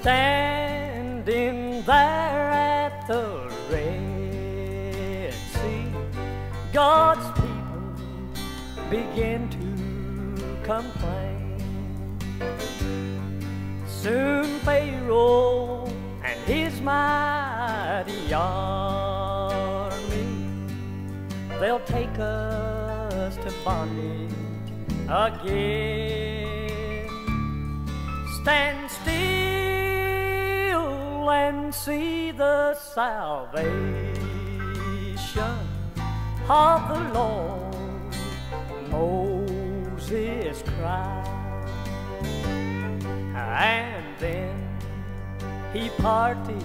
Standing there at the Red Sea, God's people begin to complain. Soon Pharaoh and his mighty army, they'll take us to bondage again. Stand still and see the salvation of the Lord. Moses cried, and then he parted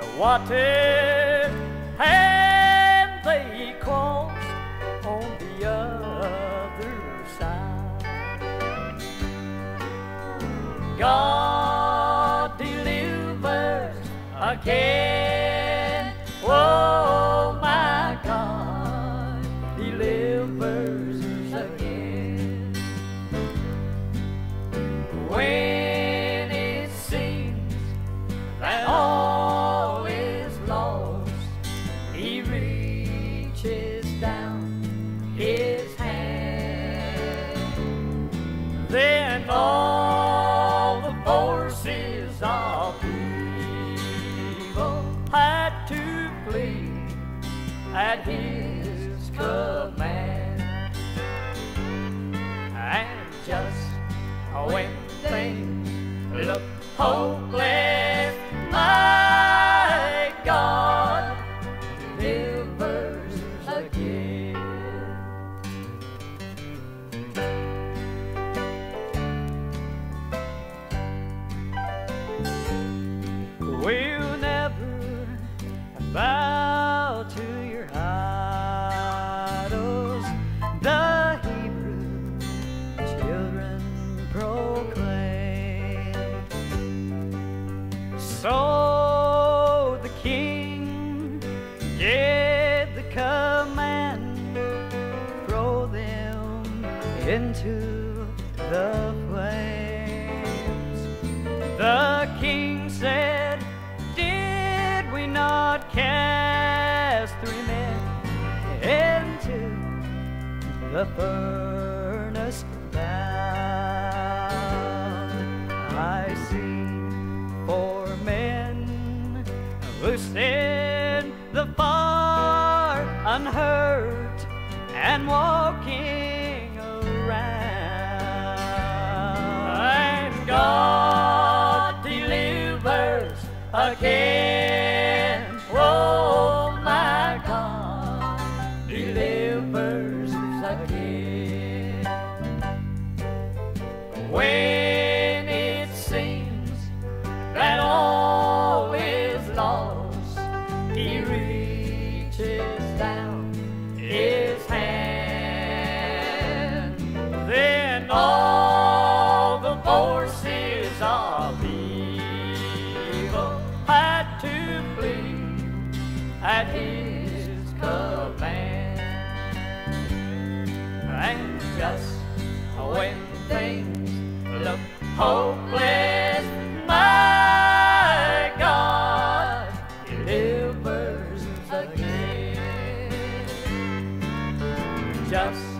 the water, and they crossed on the other side. God again. Oh my God delivers us again. When it seems that all is lost, He reaches His command. And just when things look hopeless, my God delivers again. We'll never bow into the flames. The king said, Did we not cast three men into the furnace bound? I see four men who stand the far unhurt and walking again. Oh, my God delivers again. At His command. And just when things look hopeless, my God delivers again. Just